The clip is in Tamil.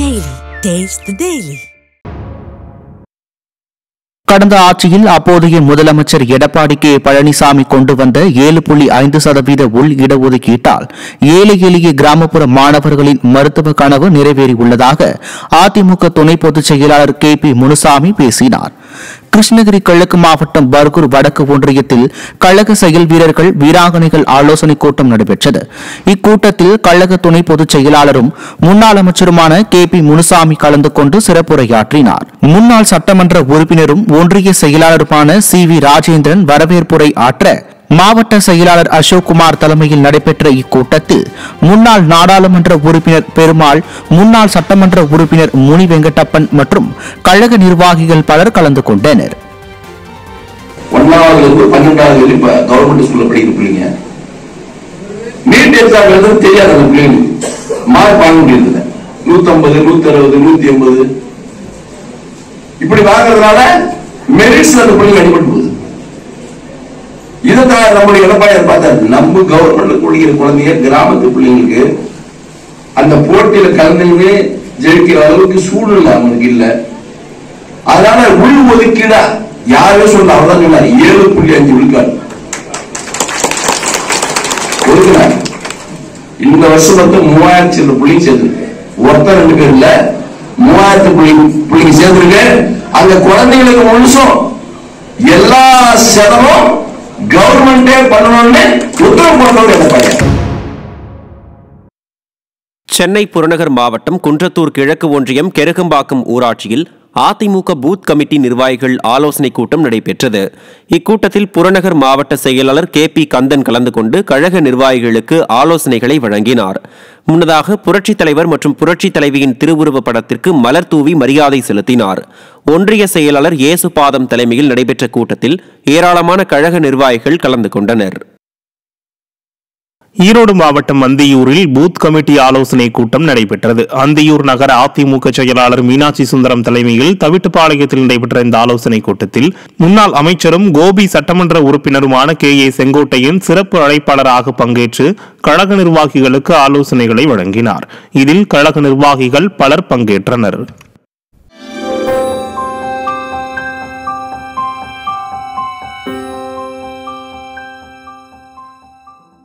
டெய்லி டேஸ்ட் டெய்லி கடந்த ஆட்சியில் அப்போதைய முதலமைச்சர் எடப்பாடி கே. பழனிசாமி கொண்டு வந்த ஏழு புள்ளி ஐந்து சதவீத உள் இடஒதுக்கீட்டால் ஏழை எளிய கிராமப்புற மாணவர்களின் மருத்துவ கனவு நிறைவேறியுள்ளதாக அதிமுக துணை பொதுச் செயலாளர் கே. பி. முனுசாமி பேசினார். கிருஷ்ணகிரி கிழக்கு மாவட்டம் பர்கூர் வடக்கு ஒன்றியத்தில் கழக செயல் வீரர்கள் வீராங்கனைகள் ஆலோசனைக் கூட்டம் நடைபெற்றது. இக்கூட்டத்தில் கழக துணை பொதுச் செயலாளரும் முன்னாள் அமைச்சருமான கே பி முனுசாமி கலந்து கொண்டு சிறப்புரையாற்றினார். முன்னாள் சட்டமன்ற உறுப்பினரும் ஒன்றிய செயலாளருமான சி வி ராஜேந்திரன் வரவேற்புரை ஆற்ற மாவட்ட செயலாளர் அசோக்குமார் தலைமையில் நடைபெற்ற இக்கூட்டத்தில் முன்னாள் நாடாளுமன்ற உறுப்பினர் பெருமாள் முன்னாள் சட்டமன்ற உறுப்பினர் முனி வெங்கடப்பன் மற்றும் கழக நிர்வாகிகள் பலர் கலந்து கொண்டனர். இப்படி வாங்குறதுனால மெரிட்ஸ் அந்த பிள்ளைங்க அடிபட்டு போகுது. இதுதான் நம்முடைய எடப்பாடியார் பார்த்தார் நம்ம கவர்மெண்ட்ல குடிக்கிற குழந்தைங்க கிராமத்து பிள்ளைங்களுக்கு அந்த போட்டியில கலந்துன்னு ஜெயிக்கிற அளவுக்கு சூழ்நிலை அவங்களுக்கு இல்ல. அதனால உள் ஒதுக்கீடா யாரே சொன்ன அவர்தான் சொன்னார். ஏழு புள்ளி அஞ்சு விழுக்காடு. ஒதுக்கினார் இந்த வருஷம் வந்து மூவாயிரத்தி சில புள்ளி சேர்ந்துருக்கு. ஒருத்தர் ரெண்டு பேர் இல்ல. மூவாயிரத்து புள்ளி புள்ளிங்க சேர்ந்திருக்கு. அந்த குழந்தைங்களுக்கு முழுசும் எல்லா செலவும் கவர்மெண்டே பண்ணணும்னு உத்தரவு போட்டவர் என்ன பையன். சென்னை புறநகர் மாவட்டம் குன்றத்தூர் கிழக்கு ஒன்றியம் கெருகம்பாக்கம் ஊராட்சியில் அதிமுக பூத் கமிட்டி நிர்வாகிகள் ஆலோசனைக் கூட்டம் நடைபெற்றது. இக்கூட்டத்தில் புறநகர் மாவட்ட செயலாளர் கே பி கந்தன் கலந்து கொண்டு கழக நிர்வாகிகளுக்கு ஆலோசனைகளை வழங்கினார். முன்னதாக புரட்சித் தலைவர் மற்றும் புரட்சித் தலைவியின் திருவுருவ படத்திற்கு மலர் தூவி மரியாதை செலுத்தினார். ஒன்றிய செயலாளர் இயேசுபாதம் தலைமையில் நடைபெற்ற கூட்டத்தில் ஏராளமான கழக நிர்வாகிகள் கலந்து கொண்டனர். ஈரோடு மாவட்டம் அந்தியூரில் பூத் கமிட்டி ஆலோசனை கூட்டம் நடைபெற்றது. அந்தியூர் நகர அதிமுக செயலாளர் மீனாட்சி சுந்தரம் தலைமையில் தவிட்டுப்பாளையத்தில் நடைபெற்ற இந்த ஆலோசனை கூட்டத்தில் முன்னாள் அமைச்சரும் கோபி சட்டமன்ற உறுப்பினருமான கே. ஏ. செங்கோட்டையன் சிறப்பு அழைப்பாளராக பங்கேற்று கழக நிர்வாகிகளுக்கு ஆலோசனைகளை வழங்கினார். இதில் கழக நிர்வாகிகள் பலர் பங்கேற்றனர்.